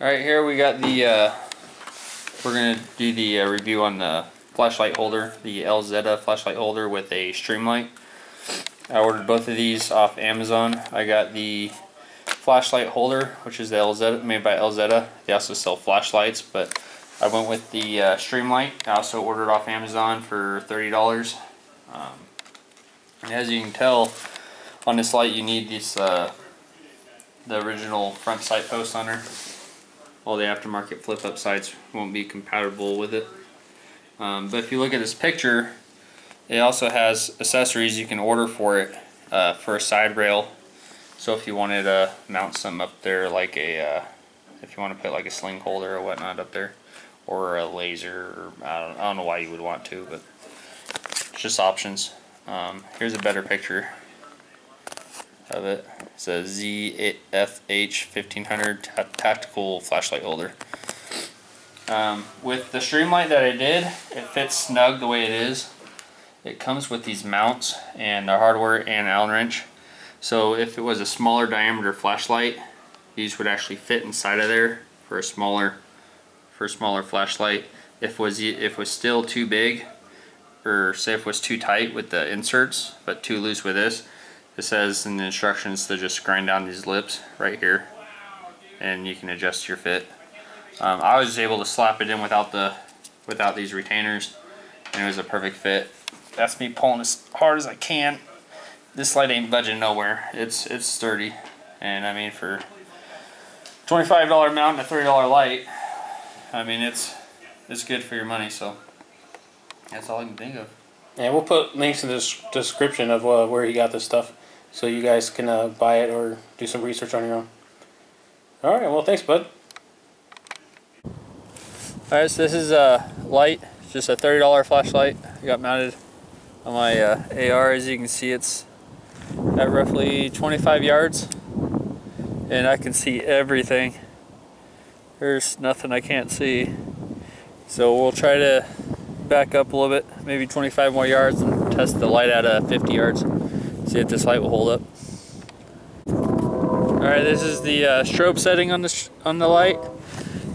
Alright, here we got the, uh, we're going to do the uh, review on the flashlight holder, the Elzetta flashlight holder with a streamlight. I ordered both of these off Amazon. I got the flashlight holder, which is the Elzetta, made by Elzetta. They also sell flashlights, but I went with the uh, streamlight. I also ordered off Amazon for $30. Um, and as you can tell, on this light you need this, uh, the original front sight post on her all the aftermarket flip up sights won't be compatible with it. Um, but if you look at this picture, it also has accessories you can order for it uh, for a side rail. So if you wanted to mount some up there like a, uh, if you want to put like a sling holder or whatnot up there, or a laser, or I don't, I don't know why you would want to, but it's just options. Um, here's a better picture of it. It's a ZFH 1500 tactical flashlight holder. Um, with the Streamlight that I did, it fits snug the way it is. It comes with these mounts and the hardware and Allen wrench. So if it was a smaller diameter flashlight, these would actually fit inside of there for a smaller for a smaller flashlight. If was if it was still too big, or say if was too tight with the inserts, but too loose with this, it says in the instructions to just grind down these lips right here and you can adjust your fit. Um, I was able to slap it in without the without these retainers and it was a perfect fit. That's me pulling as hard as I can. This light ain't budging nowhere. It's it's sturdy and I mean for $25 mount and a $30 light I mean it's it's good for your money so that's all I can think of. And we'll put links in the description of uh, where he got this stuff so you guys can uh, buy it or do some research on your own. All right, well, thanks, bud. All right, so this is a light, just a $30 flashlight. I got mounted on my uh, AR. As you can see, it's at roughly 25 yards, and I can see everything. There's nothing I can't see. So we'll try to back up a little bit, maybe 25 more yards, and test the light at uh, 50 yards. See if this light will hold up. Alright, this is the uh, strobe setting on the on the light.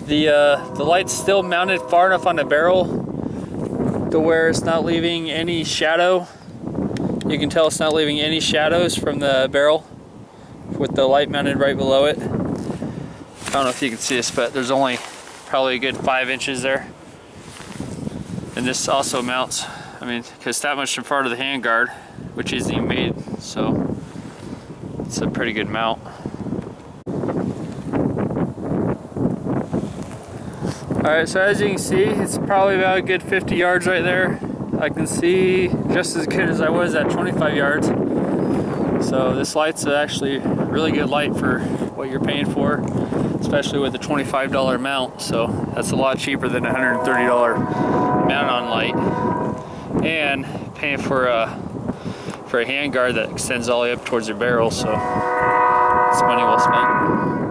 The uh, the light's still mounted far enough on the barrel to where it's not leaving any shadow. You can tell it's not leaving any shadows from the barrel with the light mounted right below it. I don't know if you can see this, but there's only probably a good five inches there. And this also mounts, I mean, because that much in front of the handguard, which isn't even made so it's a pretty good mount. Alright, so as you can see, it's probably about a good 50 yards right there. I can see just as good as I was at 25 yards. So this light's actually a really good light for what you're paying for, especially with the $25 mount. So that's a lot cheaper than a $130 mount on light. And paying for a for a handguard that extends all the way up towards your barrel, so it's money well spent.